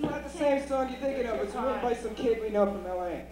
Not the same song you're thinking of. It's written by some kid we know from LA.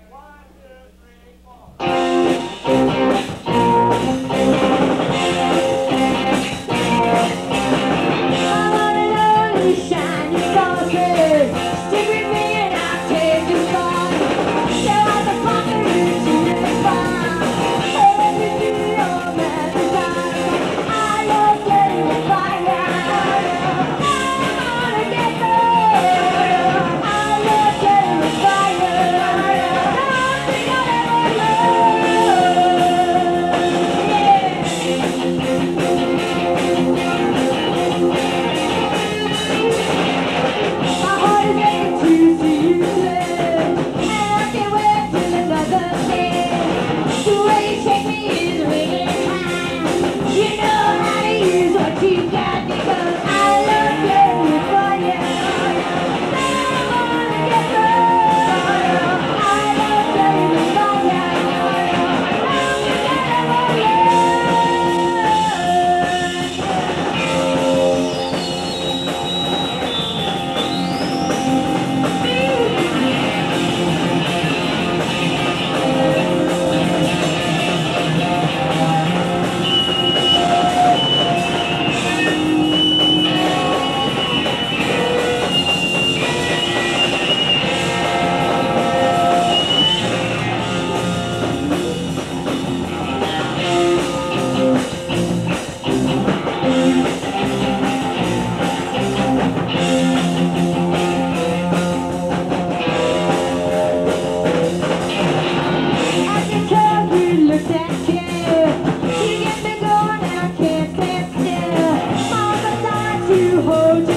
hold you.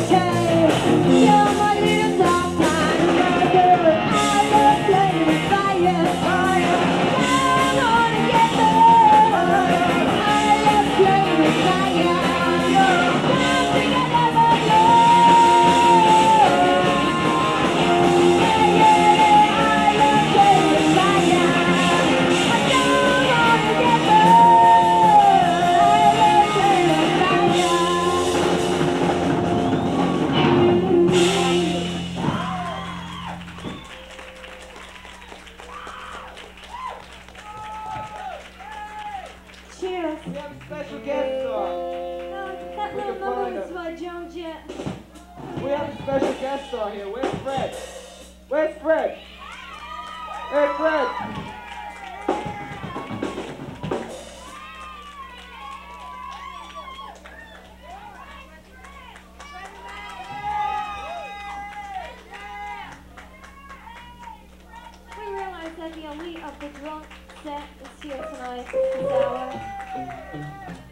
Cheers. We have a special guest star. Oh, that We little can number find was it. by Joan Jett. We have a special guest star here. Where's Fred? Where's Fred? Hey, Fred. We realize that the elite of the drunk set is here tonight. This hour.